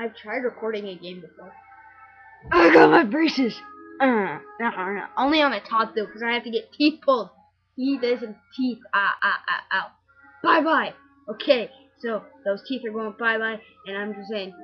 I've tried recording a game before. Oh, I got my braces. Uh, no, no, only on the top though, because I have to get teeth pulled. Teeth is and teeth. Ah, ah, ah, ow. Bye bye. Okay, so those teeth are going bye bye, and I'm just saying,